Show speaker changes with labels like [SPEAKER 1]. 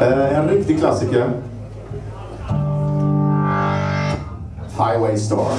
[SPEAKER 1] Eh, en riktig klassiker. Highway Star.